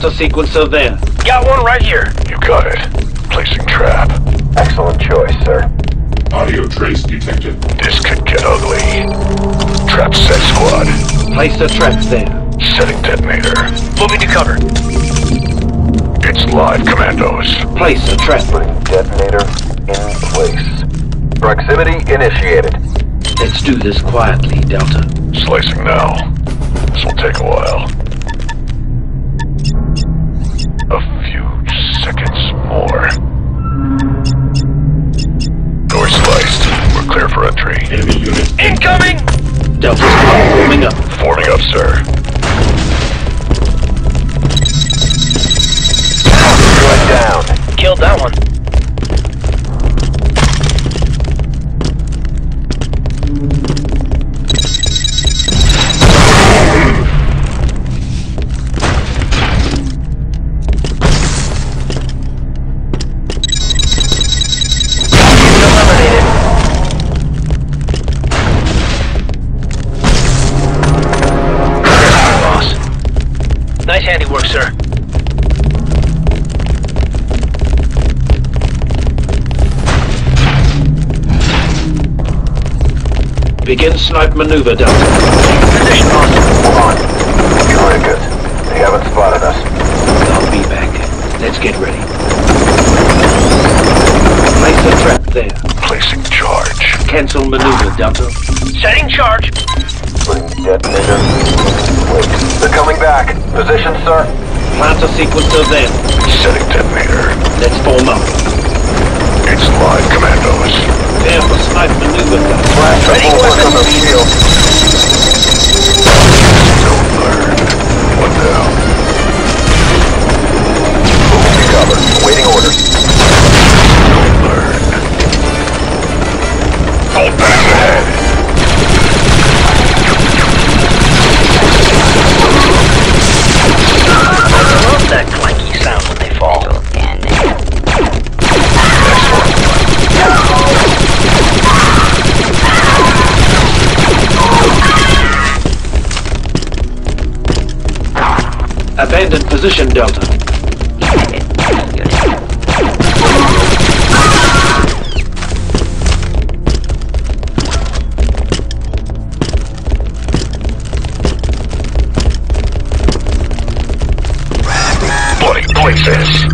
Plant a sequencer there. Got one right here. You got it. Placing trap. Excellent choice, sir. Audio trace detected. This could get ugly. Trap set squad. Place the trap there. Setting detonator. Moving to cover. It's live, commandos. Place the trap. Detonator in place. Proximity initiated. Let's do this quietly, Delta. Slicing now. This will take a while. For entry. Enemy unit Incoming! Delta squad forming up. Forming up, sir. Going down. Killed that one. Begin snipe maneuver, Delta. Position, boss. On. Very good. They haven't spotted us. I'll be back. Let's get ready. Place a trap there. Placing charge. Cancel maneuver, Delta. Setting charge. Putting detonator in place. They're coming back. Position, sir. Plant a sequencer then. Setting detonator. Let's form up. It's live, commandos. Prepare for snipe maneuver, Delta. Blast Ready, full work on weapons. those shields. Don't learn. One down. Moving to cover. Waiting orders. Don't learn. Hold back Abandoned position, Delta. Bloody places.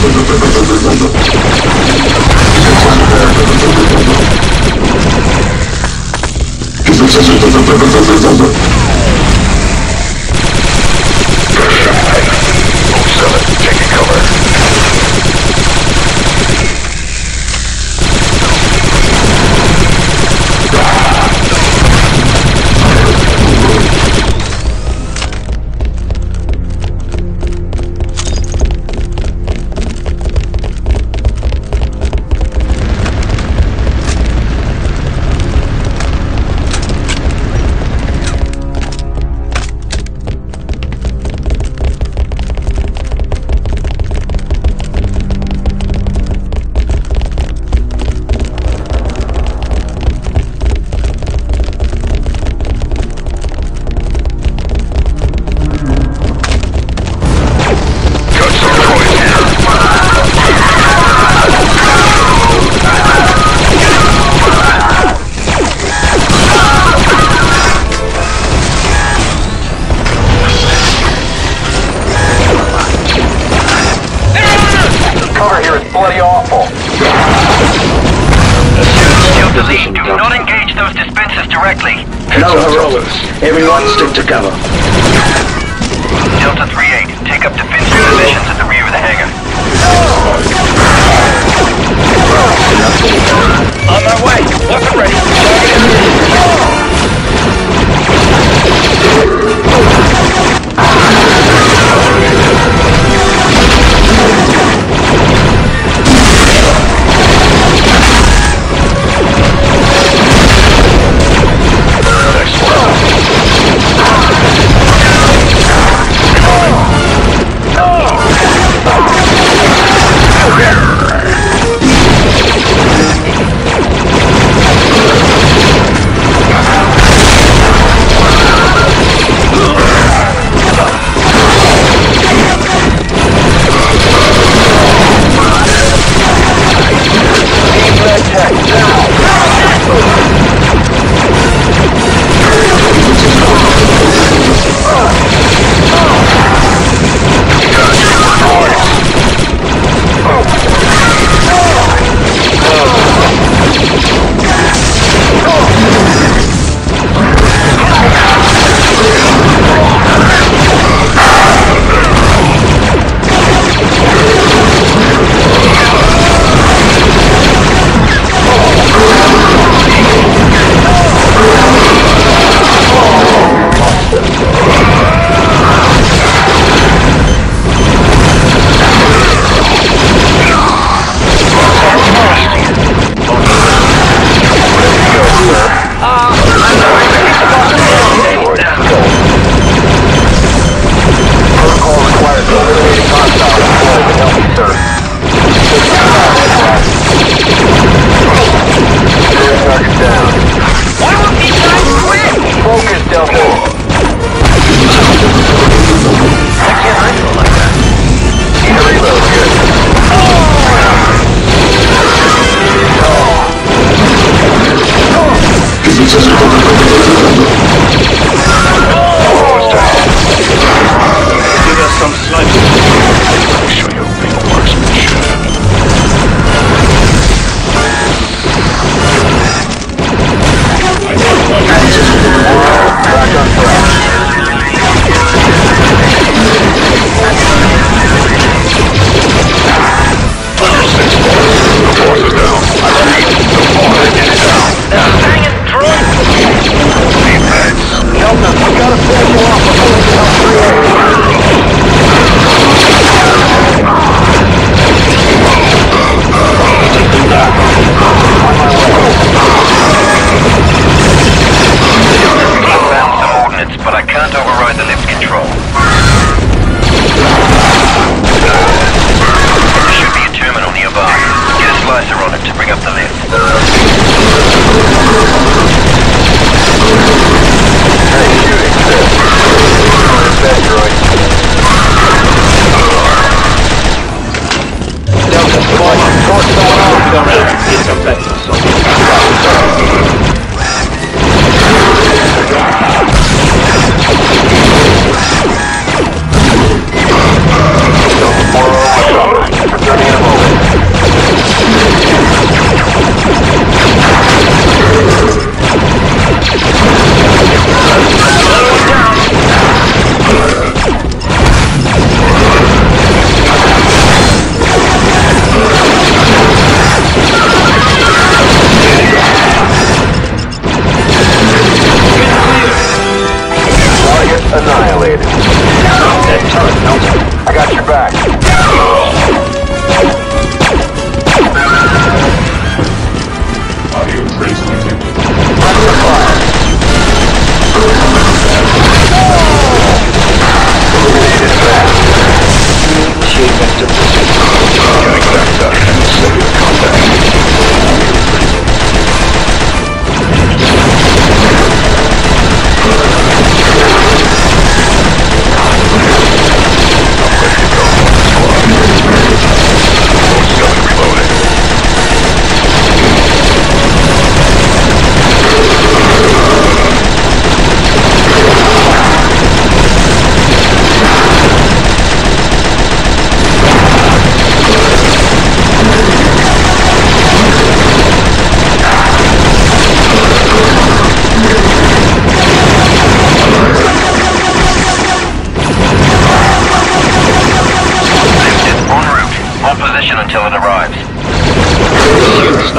It's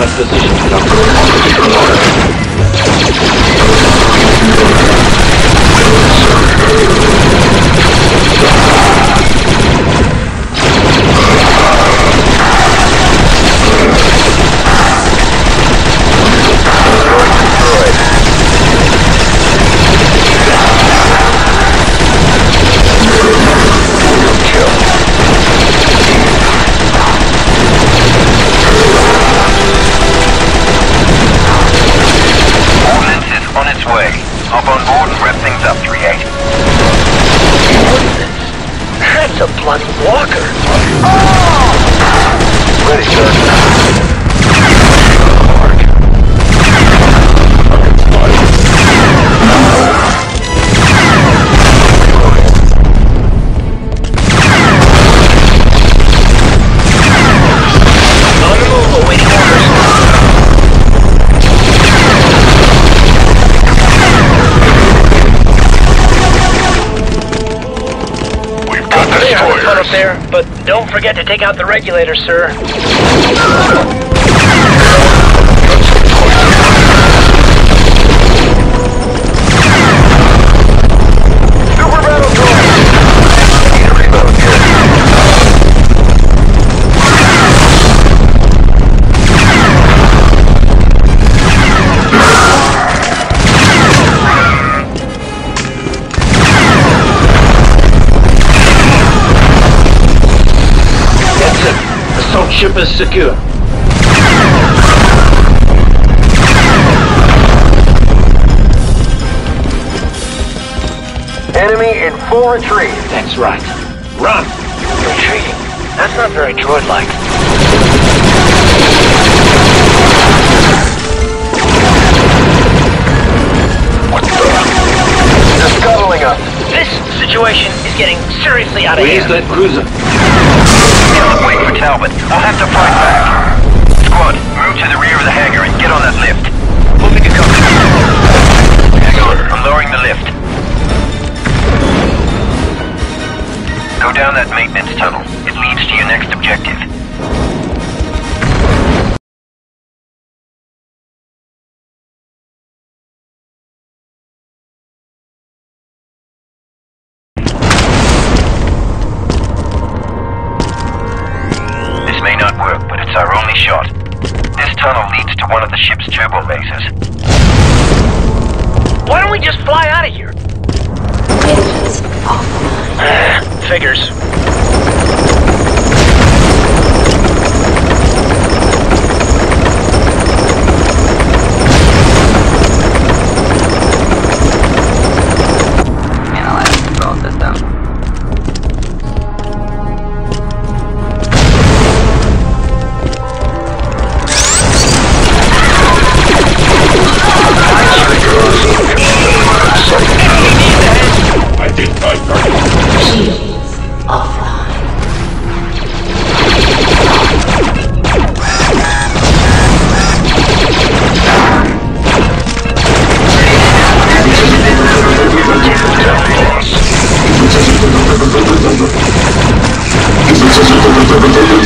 Assume snipe position, Delta. Destroyed. Don't forget to take out the regulator, sir. Ship is secure. Enemy in full retreat. That's right. Run! Retreating. That's not very droid-like. They're scuttling us. This situation is getting seriously out of Where's hand. that cruiser? For Talbot. I'll have to fight back. Squad, move to the rear of the hangar and get on that lift. Moving to cover. Hang on, I'm lowering the lift. Go down that maintenance tunnel. It leads to your next objective.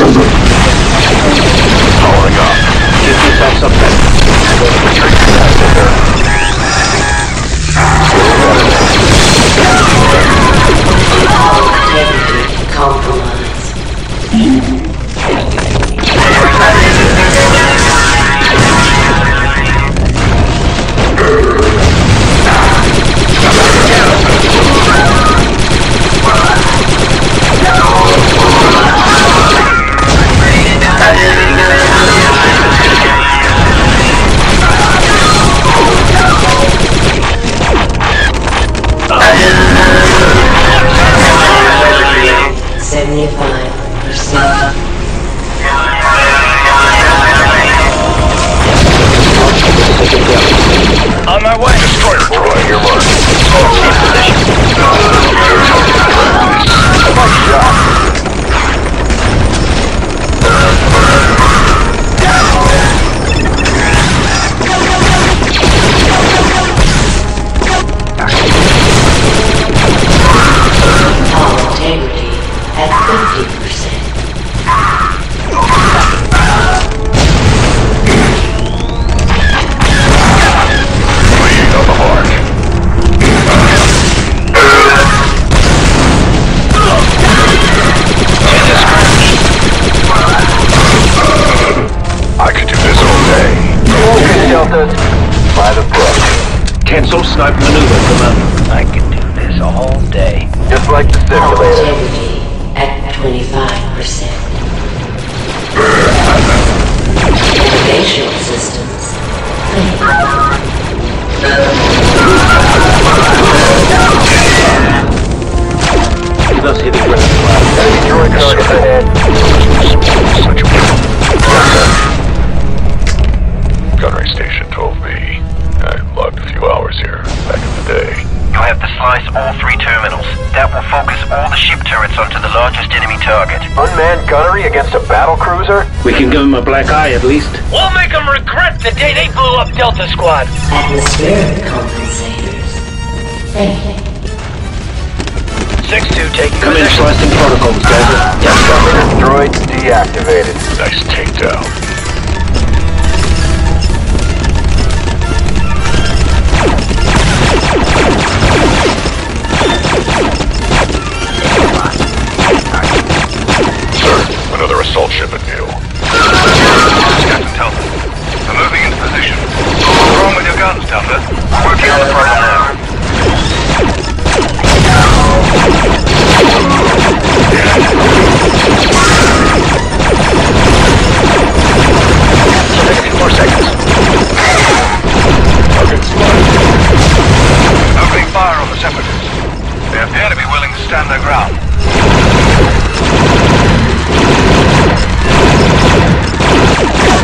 Powering largest enemy target. Unmanned gunnery against a battle cruiser? We can give him a black eye at least. We'll make them regret the day they blew up Delta Squad. Atmospheric compensators. Ready. 6-2 taking Come in, position. slicing protocols, Delta. Yes, Governor. Droid deactivated. Nice takedown. Another assault ship in view. Captain Telfer. I'm moving into position. What's wrong with your guns, Telfer? Working on the problem now. More seconds. Target spotted. Opening fire on the separatists. They appear to be willing to stand their ground. Ah!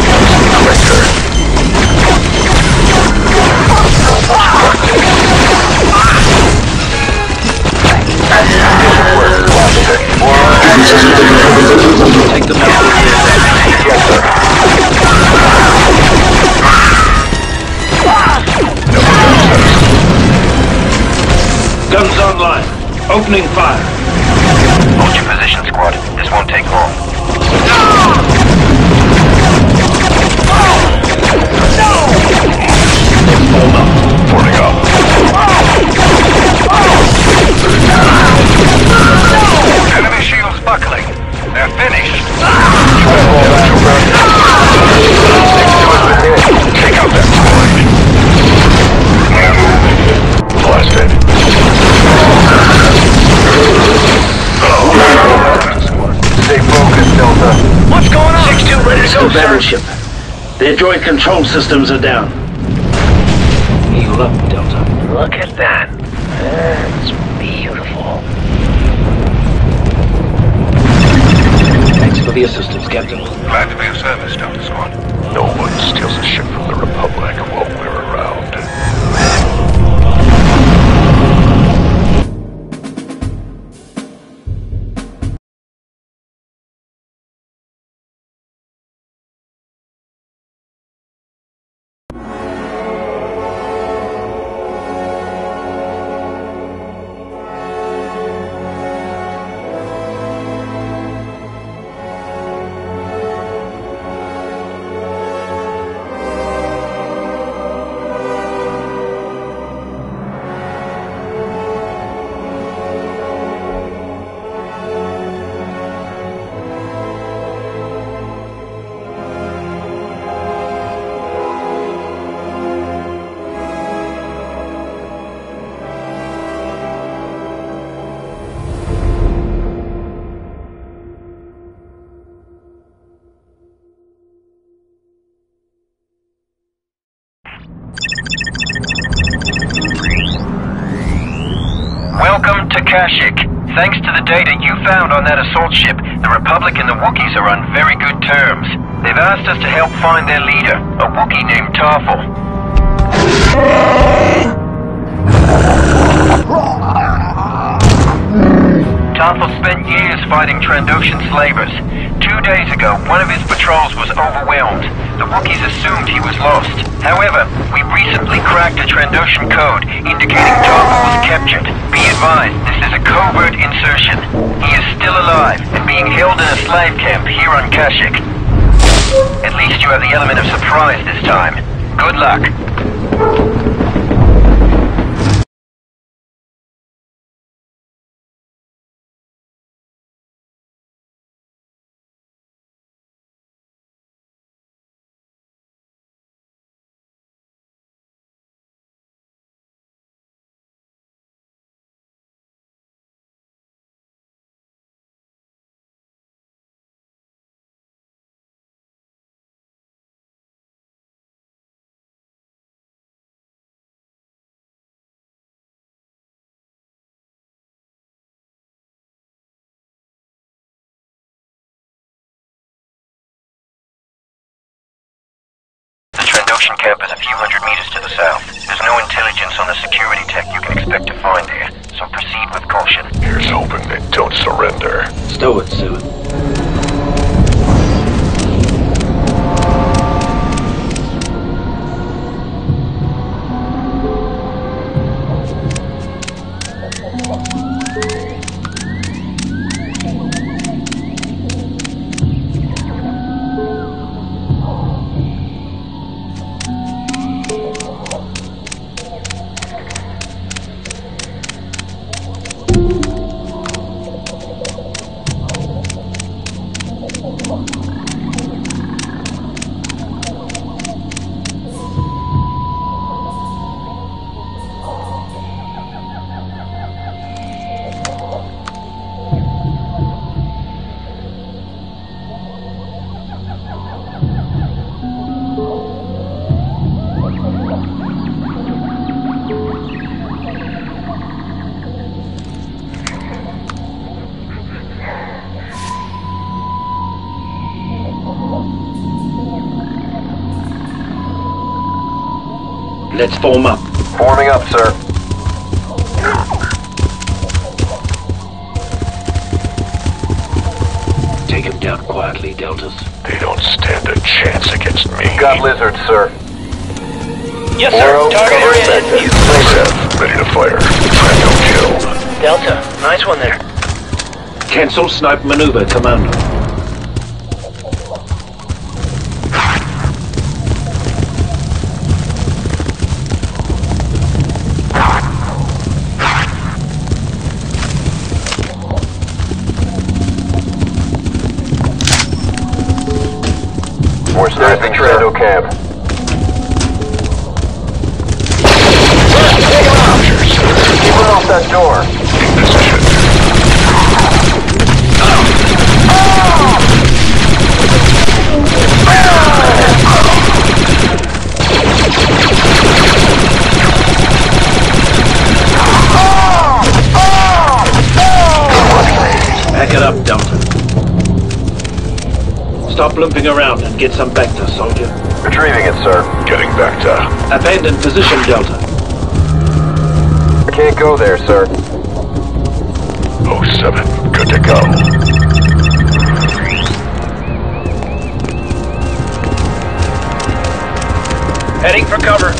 droid control systems are down. Heal up, Delta. Look at that. That's beautiful. Thanks for the assistance, Captain. Glad to be of service, Delta Squad. No one steals a ship from the Republic while Kashyyyk. Thanks to the data you found on that assault ship, the Republic and the Wookiees are on very good terms. They've asked us to help find their leader, a Wookiee named Tarful. Tarful spent years fighting Trandoshan slavers. Two days ago, one of his patrols was overwhelmed. The Wookiees assumed he was lost. However, we recently cracked a Trandoshan code indicating Tarful was captured. This is a covert insertion. He is still alive and being held in a slave camp here on Kashyyyk. At least you have the element of surprise this time. Good luck. The Trandoshan camp is a few hundred meters to the south. There's no intelligence on the security tech you can expect to find there, so proceed with caution. Here's hoping they don't surrender. Stow it, Sue. Let's form up. Forming up, sir. Take him down quietly, Deltas. They don't stand a chance against me. Got lizards, sir. Yes, sir. Oro, Target cover area sector. hit. Ready to fire. Trando killed. Delta, nice one there. Cancel snipe maneuver, Commander. We're sniping Trando camp. Keep it off that door. Position. Back it up, Delta. Stop limping around and get some Vector, soldier. Retrieving it, sir. Getting back to Abandon position, Delta. I can't go there, sir. 07. Good to go. Heading for cover.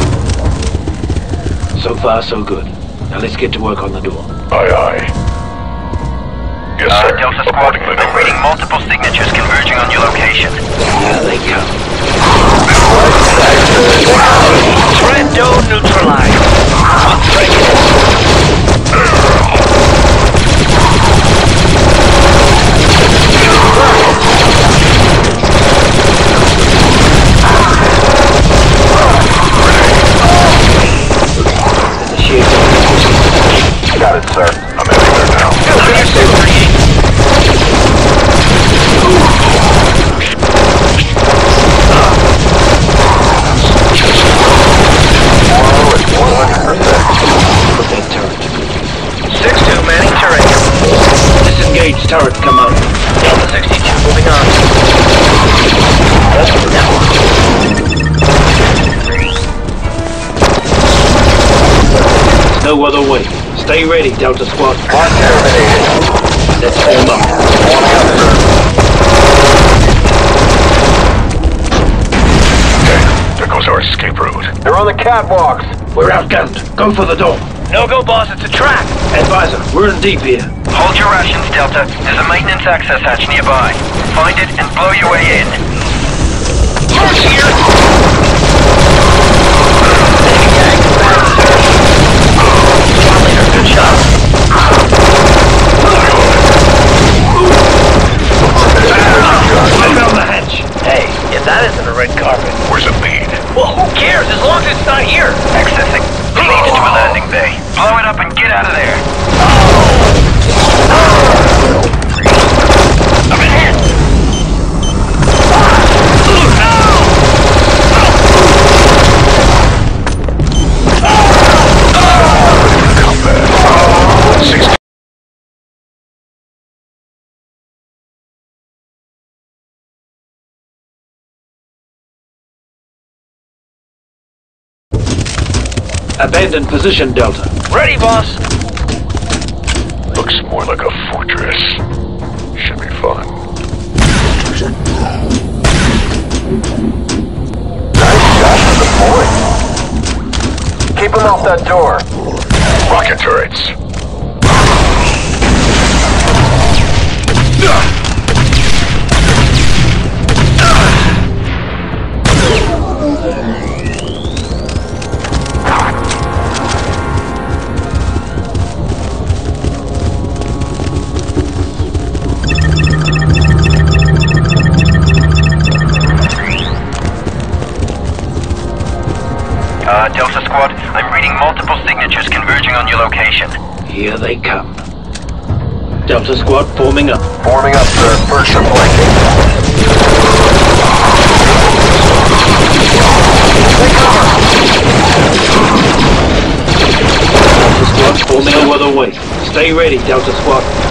So far, so good. Now let's get to work on the door. Aye, aye. Yes, Uh. Delta Squad, Reporting I'm reading multiple signatures converging on your location. Here they come. Delta Squad. Terminated. Let's form up. Warming up, sir. Okay, there goes our escape route. They're on the catwalks. We're outgunned. Go for the door. No go, boss. It's a trap. Advisor, we're in deep here. Hold your rations, Delta. There's a maintenance access hatch nearby. Find it and blow your way in. Torch here! Abandoned position, Delta. Ready, boss. looks more like a fortress. Should be fun. Nice shot, boy. Keep him off that door. Rocket turrets. Here they come. Delta Squad forming up. Forming up, sir. First and blanking. Delta Squad forming no other way. Stay ready, Delta Squad.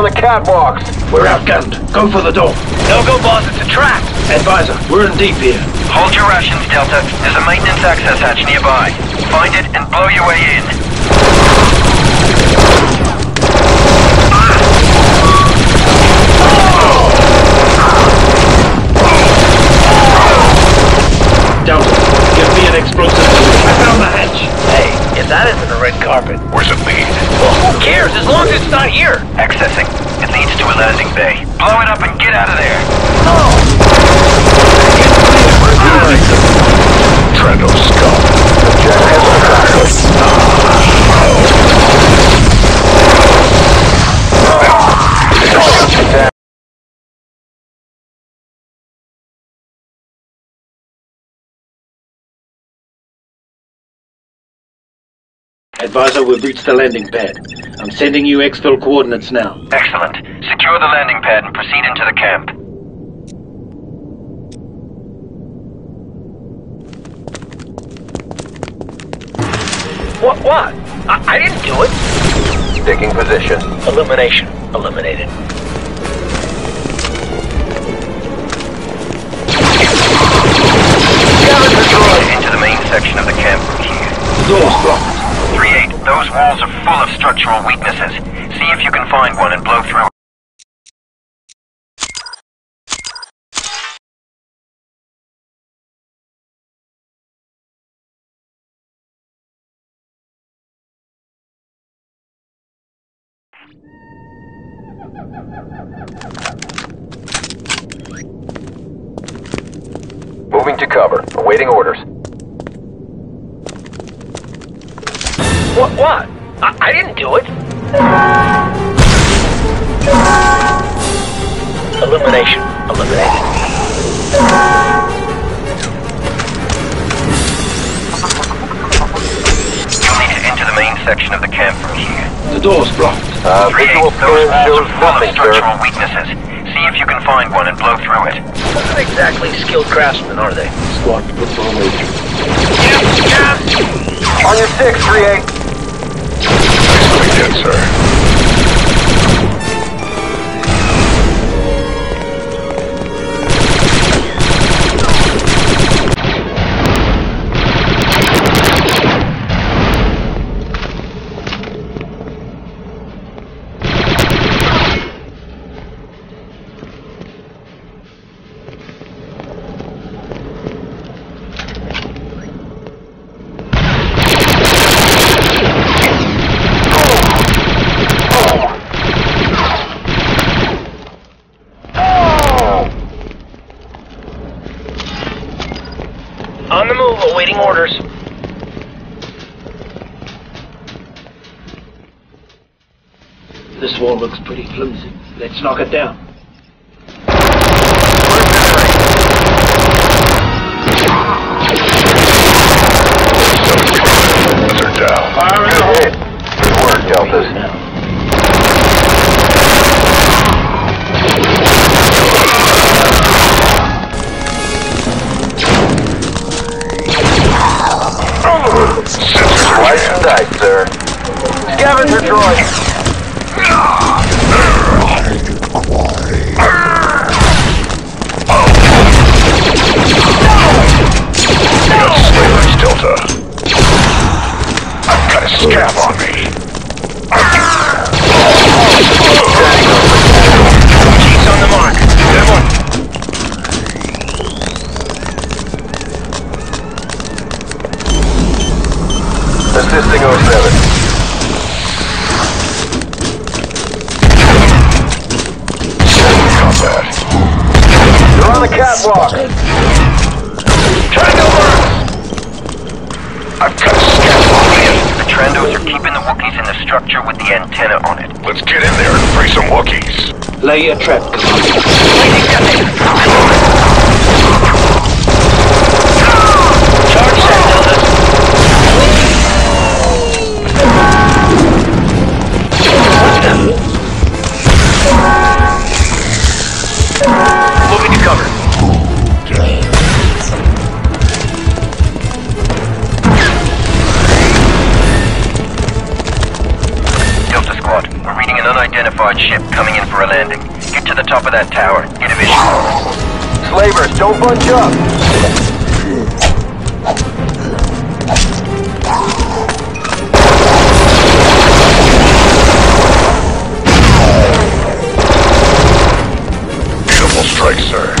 On the catwalks. We're outgunned. Go for the door. No go, boss. It's a trap. Advisor, we're in deep here. Hold your rations, Delta. There's a maintenance access hatch nearby. Find it and blow your way in. Advisor, we've reached the landing pad. I'm sending you exfil coordinates now. Excellent. Secure the landing pad and proceed into the camp. What? What? I, I didn't do it. Taking position. Illumination. Eliminated. Into the main full of structural weaknesses. See if you can find one and blow through it. Moving to cover. Awaiting orders. What? What? I, I didn't do it. Illumination. Eliminated. You'll need to enter the main section of the camp from here. The door's blocked. Uh, 3-8, visual those scan walls shows are full of nothing, sir. structural weaknesses. See if you can find one and blow through it. Not exactly skilled craftsmen, are they? Squad to formation. Yeah, yeah. On your six, 3-8. Did, sir. Knock it down. Lay your trap, Commander. Unidentified ship coming in for a landing. Get to the top of that tower. Get a visual. Slavers, don't bunch up. Beautiful strike, sir.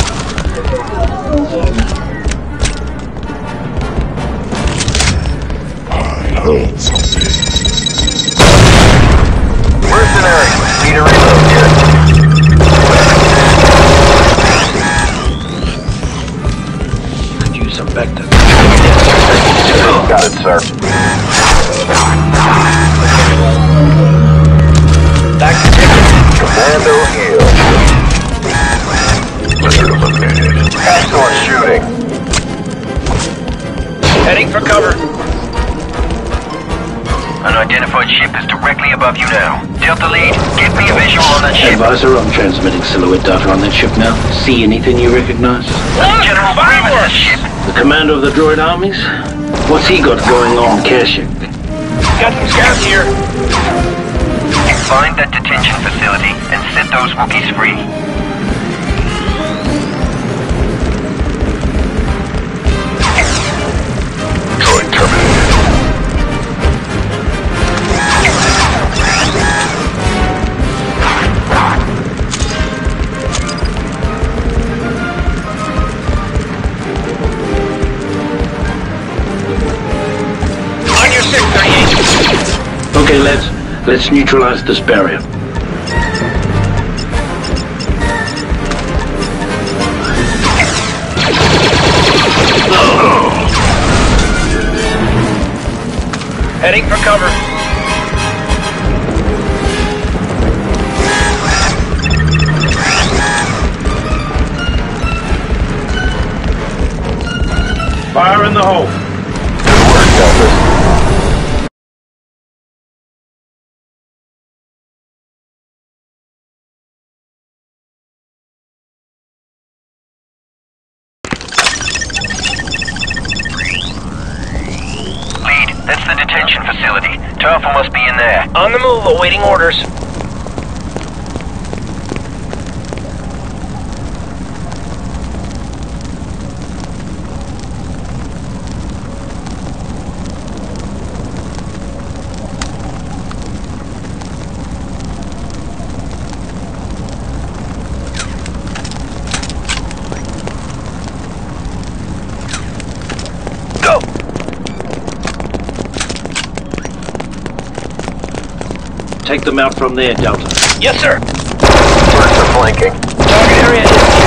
Ship. I'm transmitting silhouette data on that ship now. See anything you recognize? General ship. The commander of the droid armies? What's he got going on, Kashyyyk? Got some scouts here. Find that detention facility and set those Wookiees free. Let's neutralize this barrier. Heading for cover. Fire in the hole. Tarfful must be in there. On the move, awaiting orders. Take them out from there, Delta. Yes, sir. Turks are flanking. Target area is